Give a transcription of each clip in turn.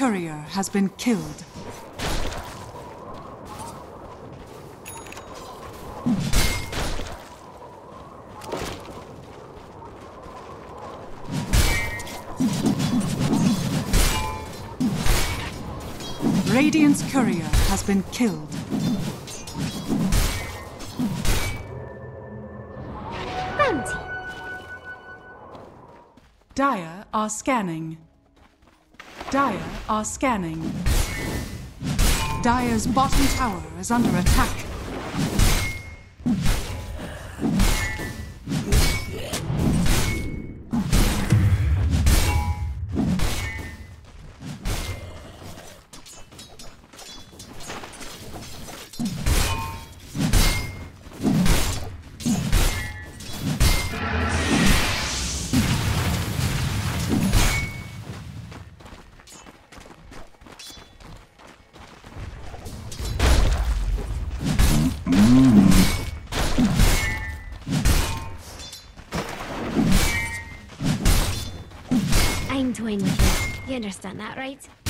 Courier has been killed. Radiant's courier has been killed. Bounty. Dire are scanning. Dire are scanning. Dire's bottom tower is under attack. You. Understand that, right?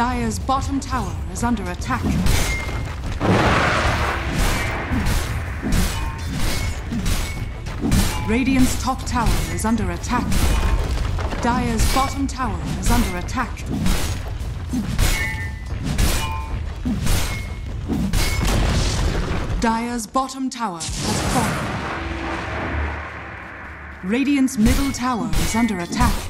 Dire's bottom tower is under attack. Radiant's top tower is under attack. Dire's bottom tower is under attack. Dire's bottom tower has fallen. Radiant's middle tower is under attack.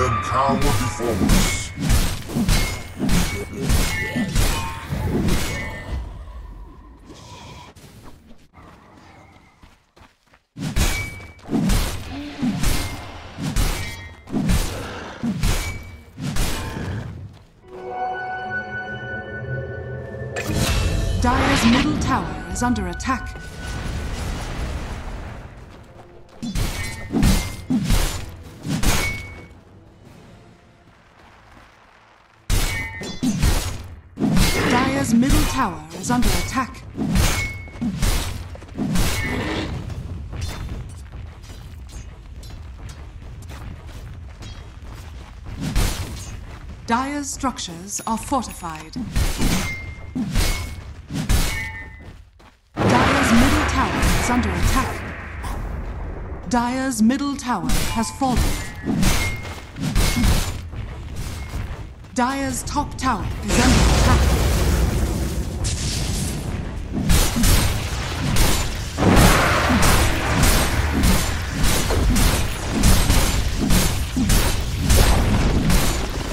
Them cower before us. Dire's middle tower is under attack. Is under attack. Dire's structures are fortified. Dire's middle tower is under attack. Dire's middle tower has fallen. Dire's top tower is under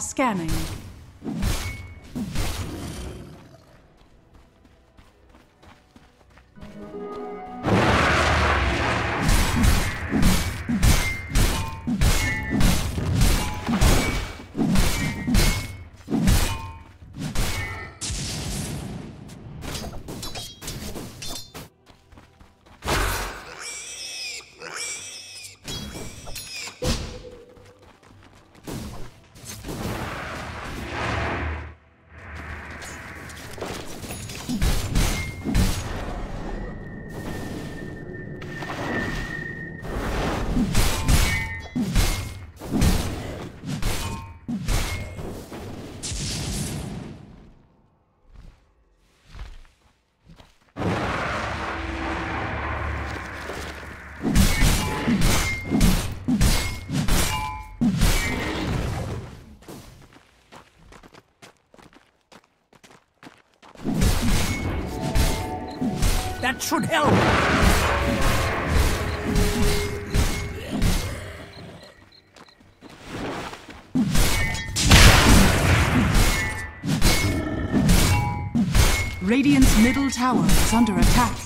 Scanning. Should help. Radiant's middle tower is under attack.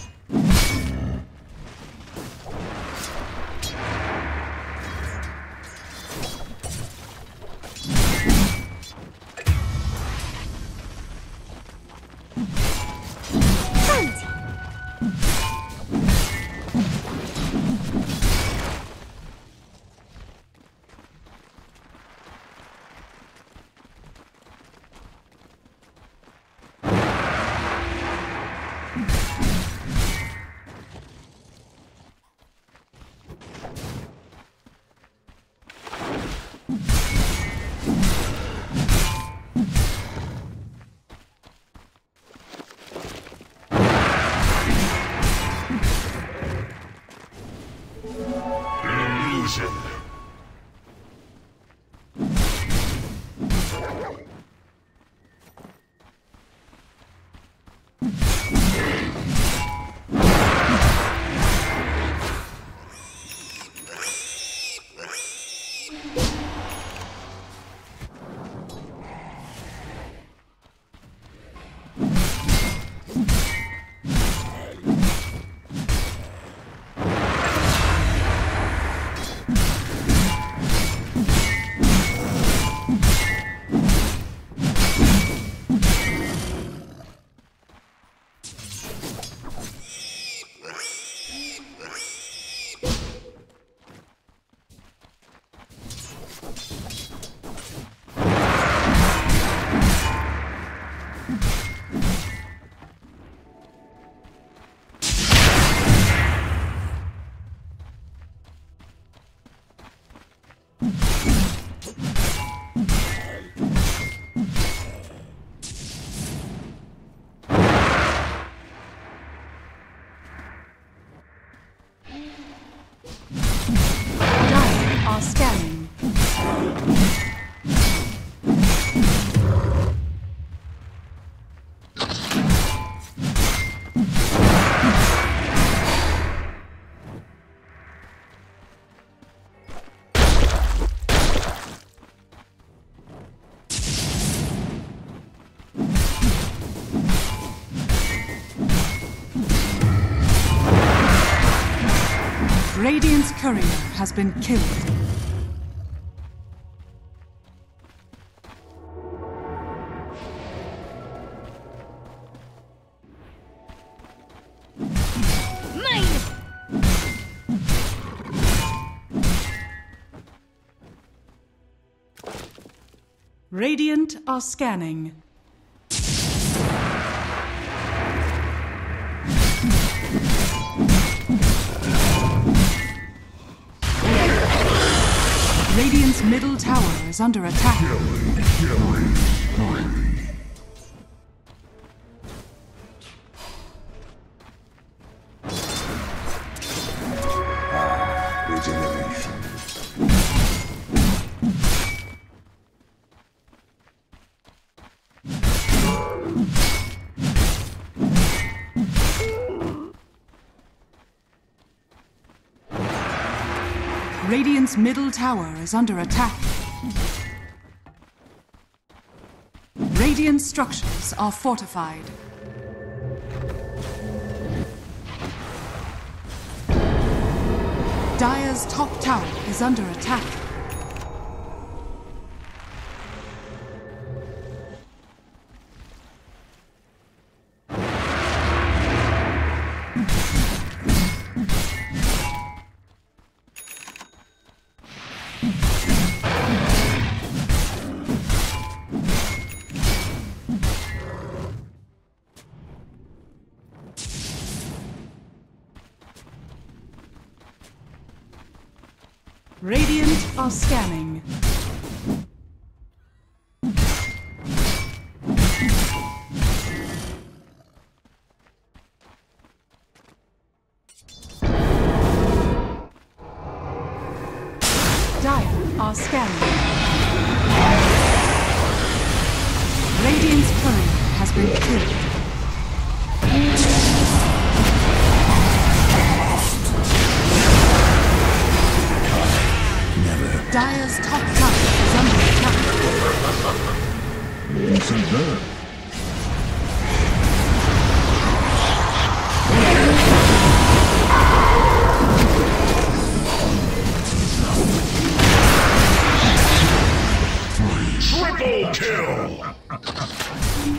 Courier has been killed. Radiant are scanning. Radiant's middle tower is under attack. Regeneration. Radiant's middle tower is under attack. Radiant structures are fortified. Dire's top tower is under attack.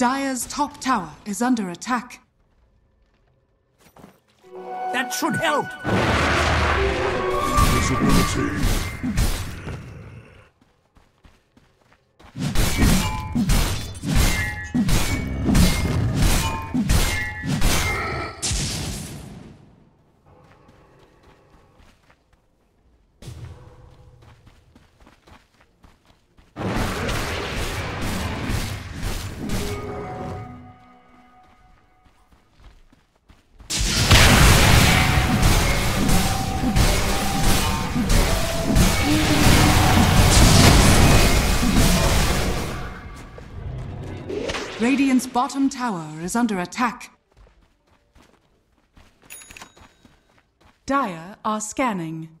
Dire's top tower is under attack. That should help. Visibility. Bottom tower is under attack. Dire are scanning.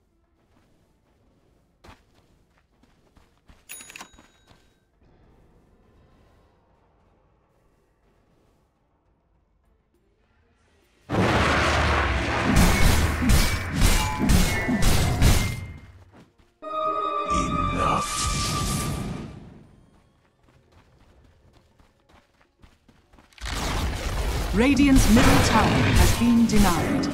Radiant's middle tower has been denied.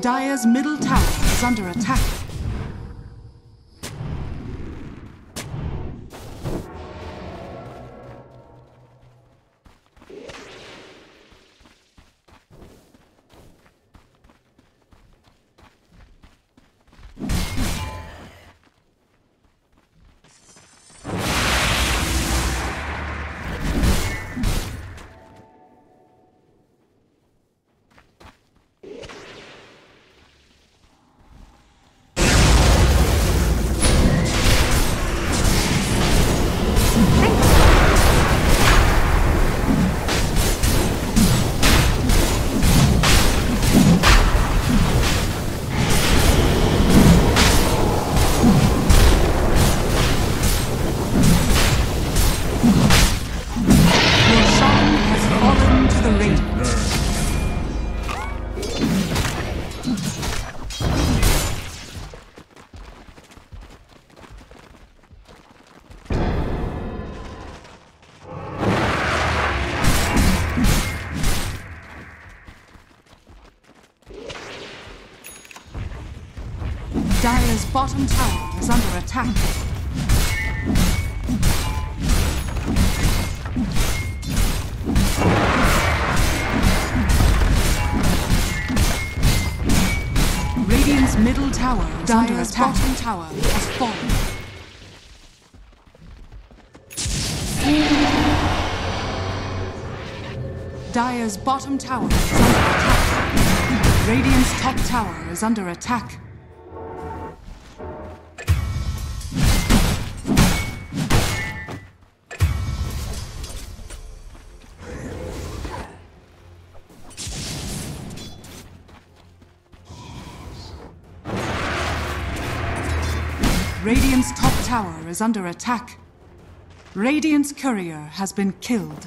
Dire's middle tower is under attack. Dire's bottom tower is under attack. Radiant's middle tower is under attack. bottom tower has fallen. Dire's bottom tower is under attack. Radiant's top tower is under attack. Is under attack. Radiant's courier has been killed.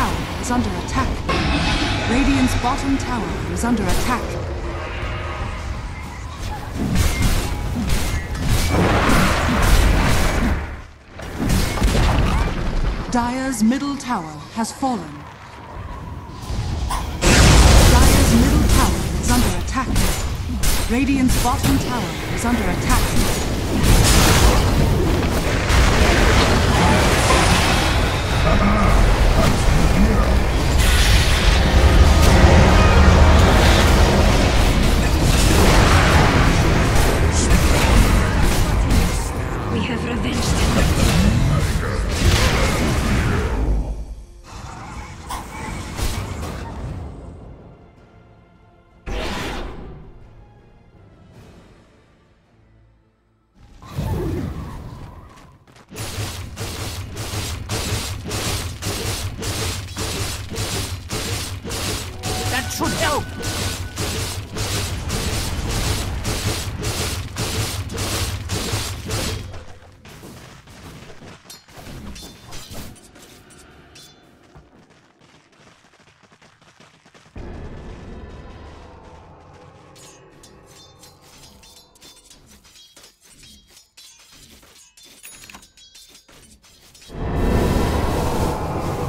Tower is under attack. Radiant's bottom tower is under attack. Dire's middle tower has fallen. Dire's middle tower is under attack. Radiant's bottom tower is under attack.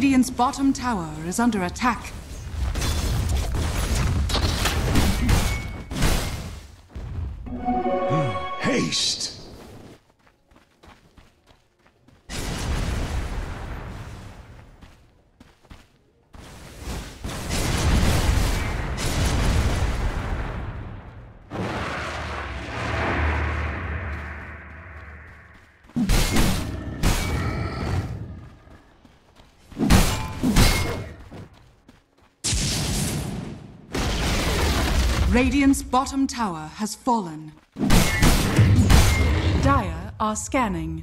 Radiant's bottom tower is under attack. Haste. Radiant's bottom tower has fallen. Dire are scanning.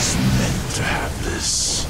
Was meant to have this.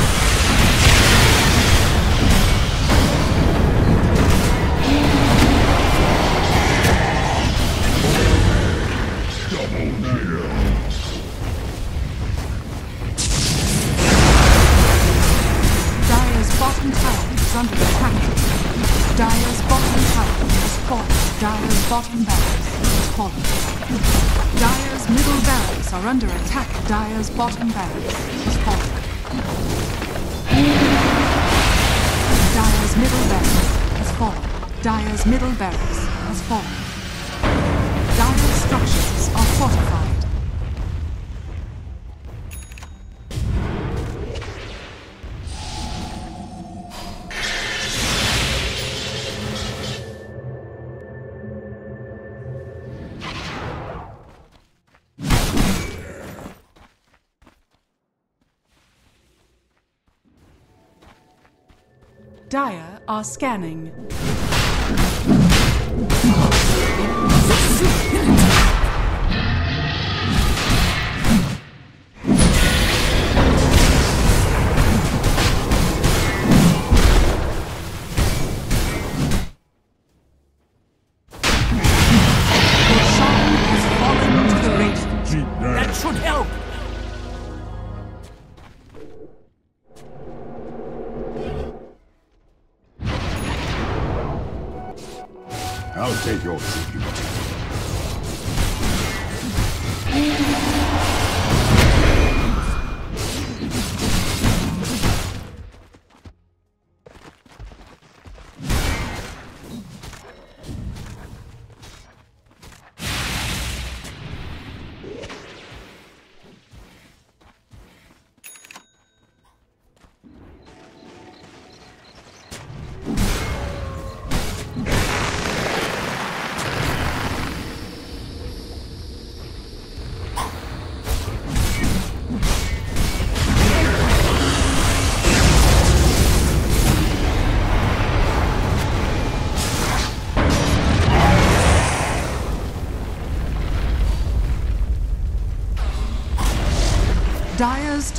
Dire's bottom barracks has fallen. Dire's middle barracks has fallen. Dire's middle barracks has fallen. Are scanning.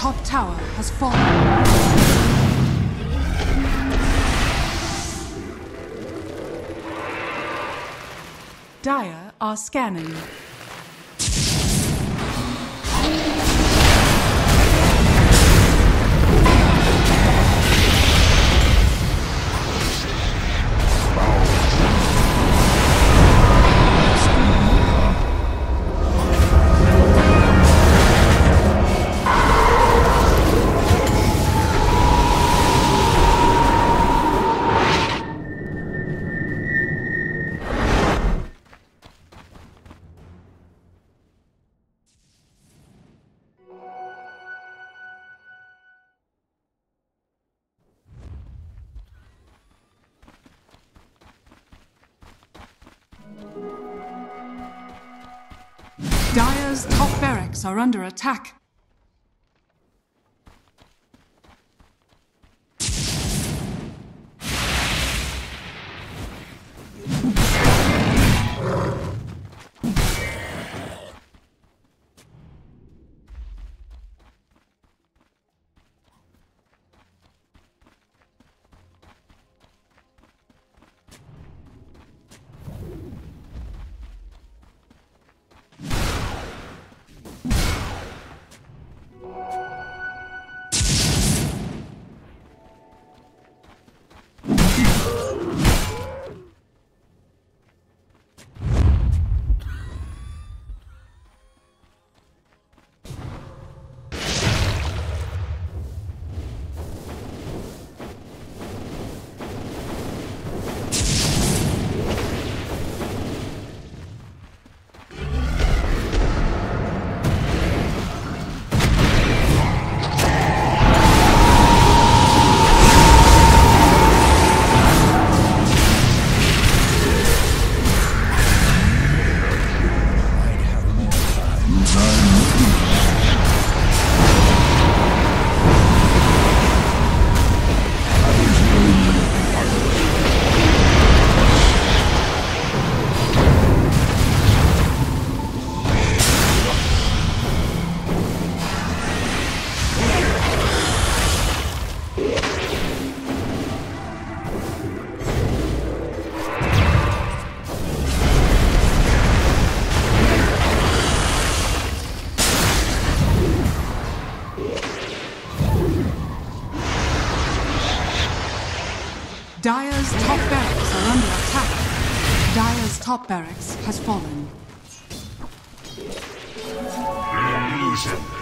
Top tower has fallen. Dire are scanning. Are under attack. Dire's top barracks are under attack. Dire's top barracks has fallen. Illusion.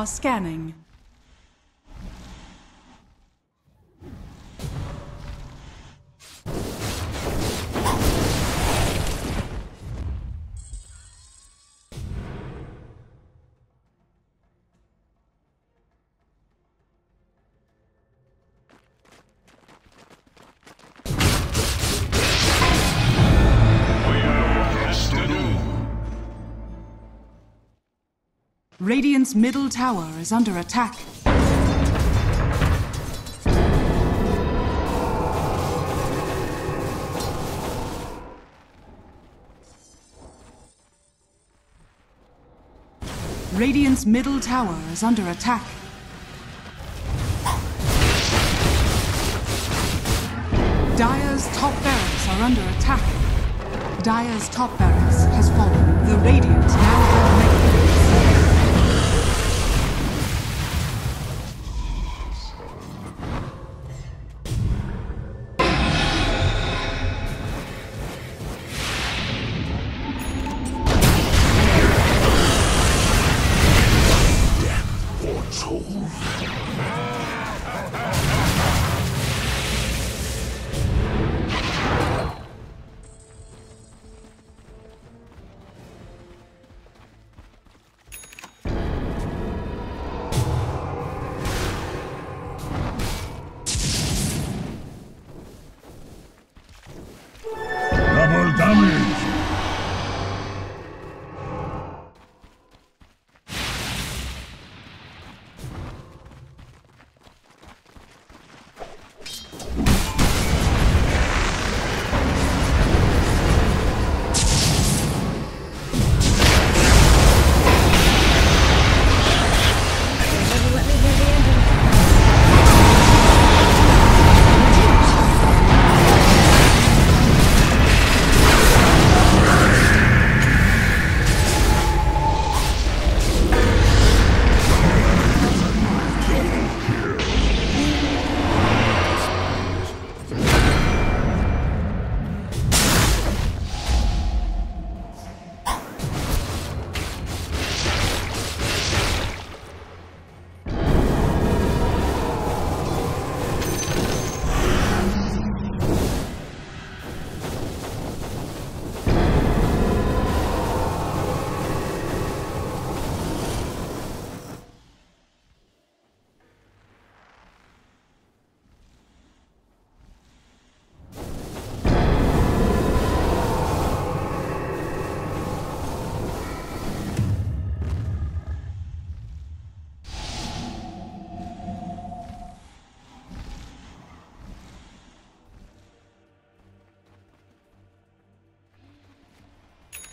Are scanning. Radiant's middle tower is under attack. Radiant's middle tower is under attack. Dire's top barracks are under attack. Dire's top barracks has fallen. The Radiant now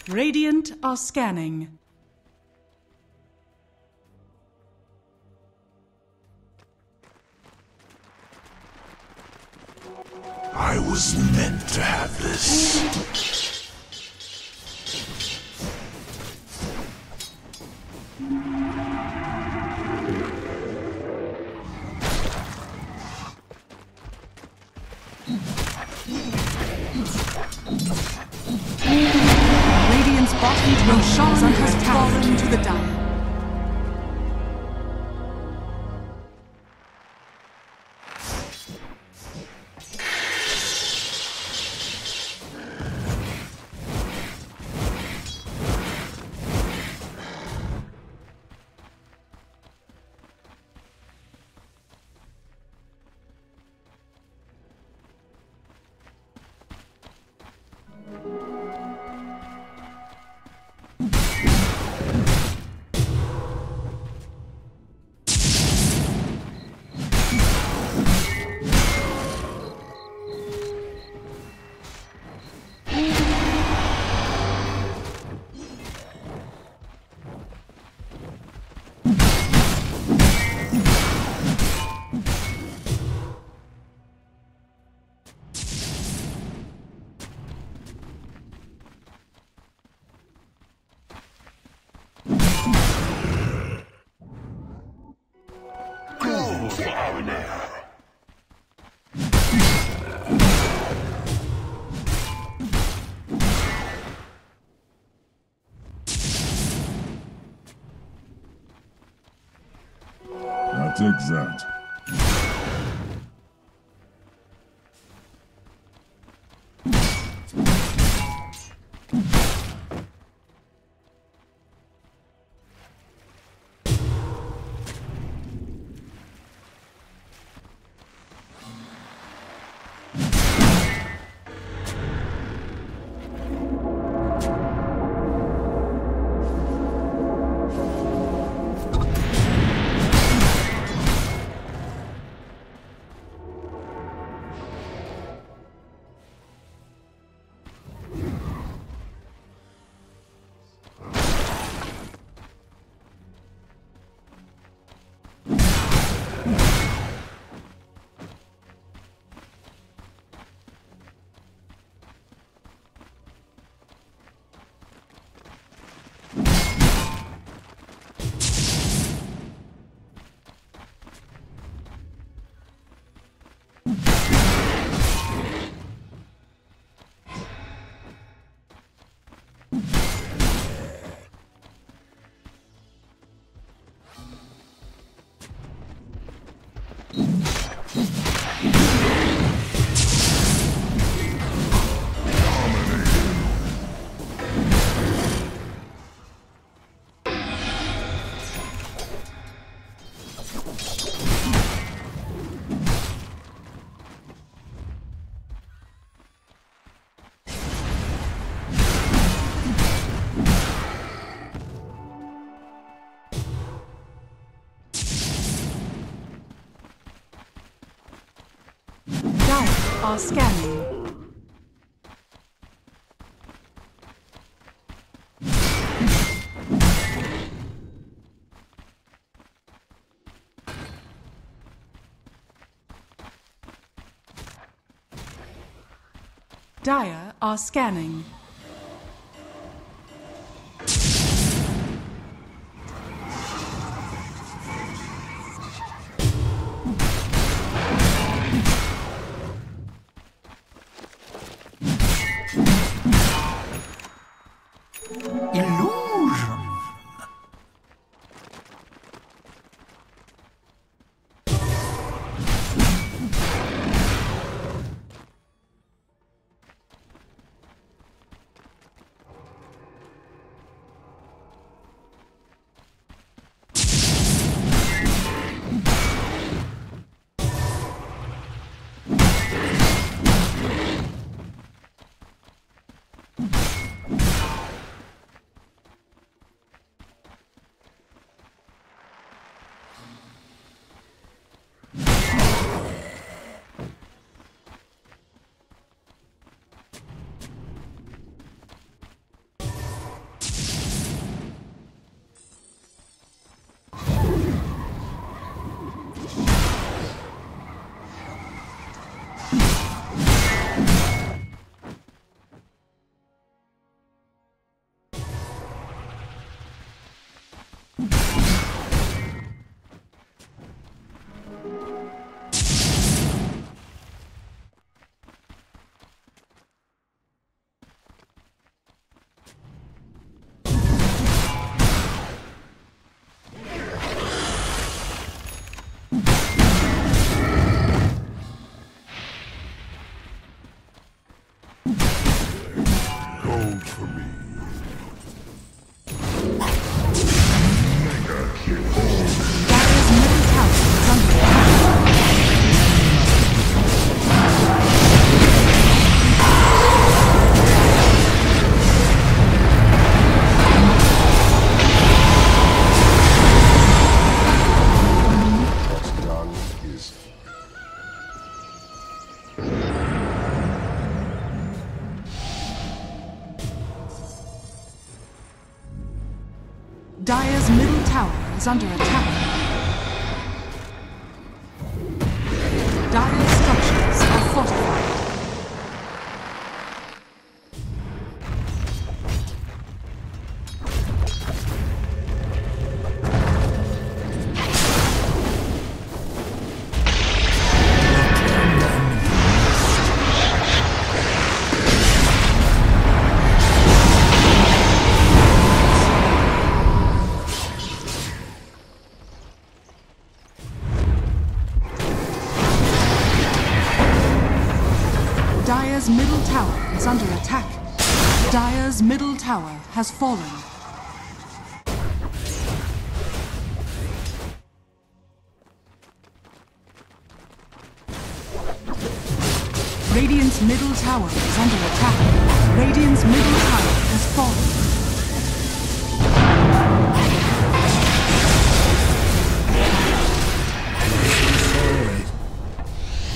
Radiant are scanning. I was meant to have this. Are scanning. Dire are scanning. Under attack. Dire's middle tower has fallen. Radiant's middle tower is under attack. Radiant's middle tower has fallen.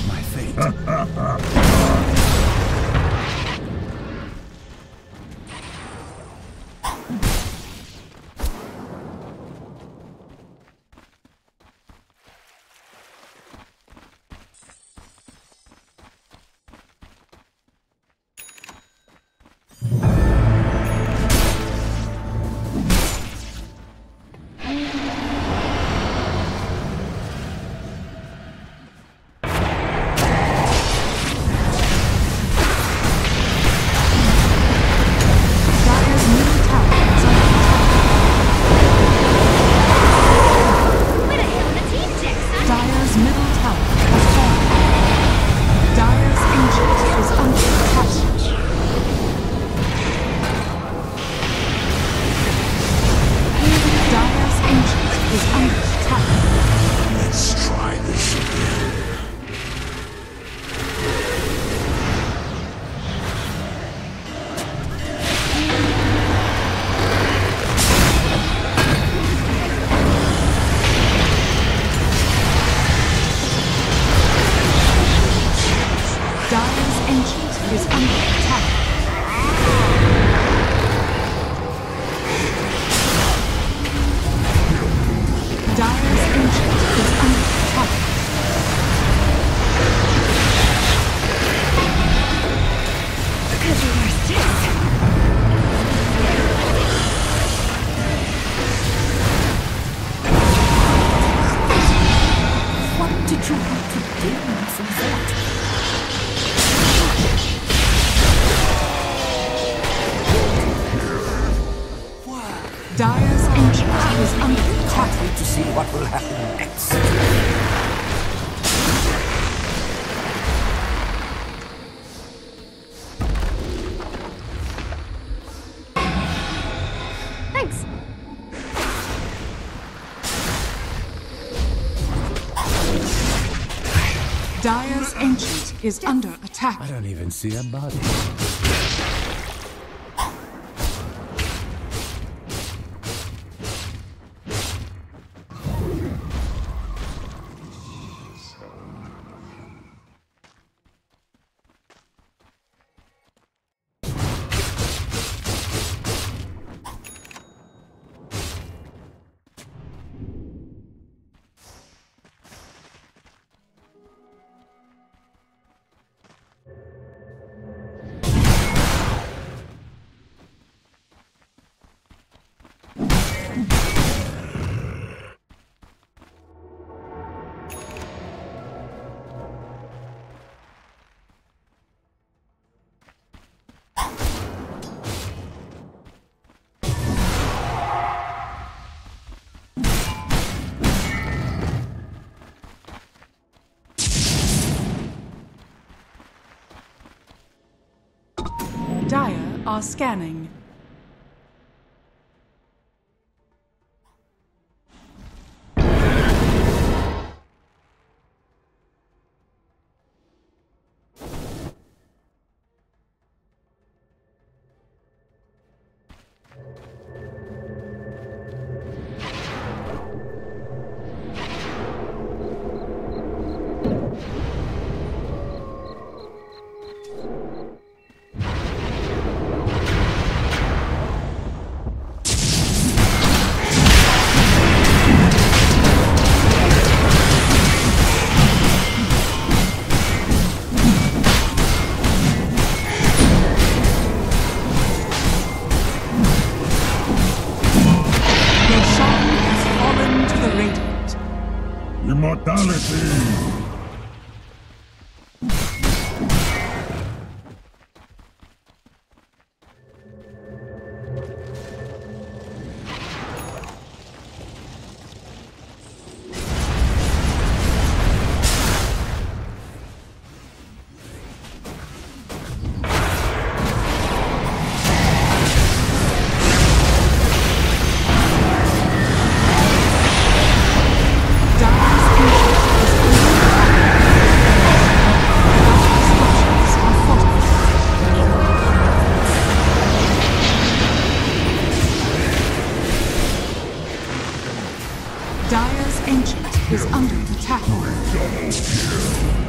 My fate. is under attack. I don't even see a body. are scanning. True.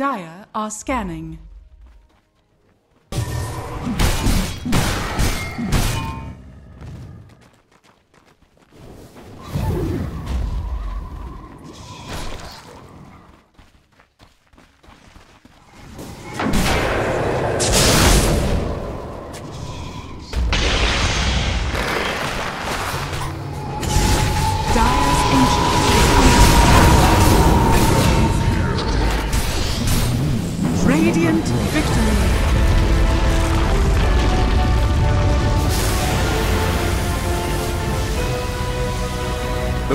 Dire are scanning.